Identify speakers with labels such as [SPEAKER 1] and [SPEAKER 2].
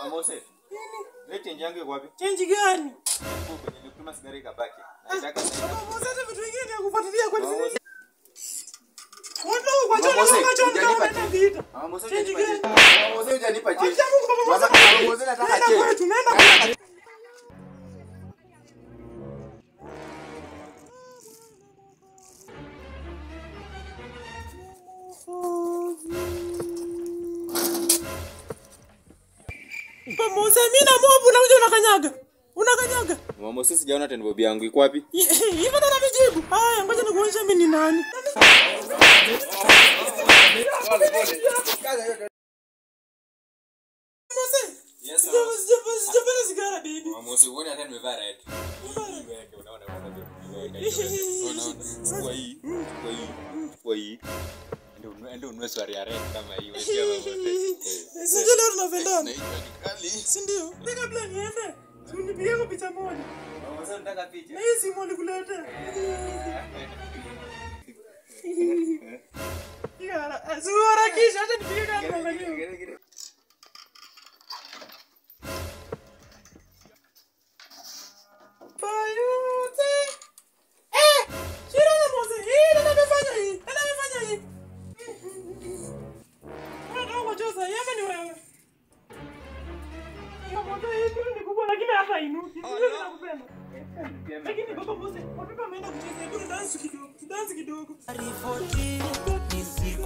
[SPEAKER 1] Mama Moses. Nini? Lete change yangu iko wapi?
[SPEAKER 2] Change gani?
[SPEAKER 1] Huko kwenye nilikutuma sigara ikabaki. Naitaka sasa.
[SPEAKER 2] Mama Moses hata vitu vingine kufuatilia
[SPEAKER 1] kwa nini?
[SPEAKER 2] Watu kwa
[SPEAKER 1] chama
[SPEAKER 2] kwa
[SPEAKER 1] chama
[SPEAKER 2] ndio
[SPEAKER 1] unaenda
[SPEAKER 2] vita.
[SPEAKER 1] Mama
[SPEAKER 2] Moses
[SPEAKER 1] hujanipa change. Mama Moses hujanipa change.
[SPEAKER 2] Mama mimi na mobu unakuja unakanyaga. Unakanyaga.
[SPEAKER 1] Mama sisi sijaona tena bobi yangu iko wapi?
[SPEAKER 2] Hivyo ndo navijibu. Haya, ngoja nikuonyeshe mimi ni nani.
[SPEAKER 1] Yes,
[SPEAKER 2] Sijapata sijapata sijapata sigara baby.
[SPEAKER 1] Mama Mose uone hata nimevaa red. Unaona unaona. Chukua hii. Chukua hii. Chukua hii. Ndio ndio swari ya red kama hii.
[SPEAKER 2] si ndio? Nataka bila niende. Unipigie picha moja.
[SPEAKER 1] Sasa nataka picha.
[SPEAKER 2] Na hii simu nikuletea. Harakisha, acha nipige kama lakini hata inuki. Nakupenda. Lakini baba Mose, watoto wameenda kucheza, hebu dance kidogo. Dance kidogo.
[SPEAKER 3] Ripoti ni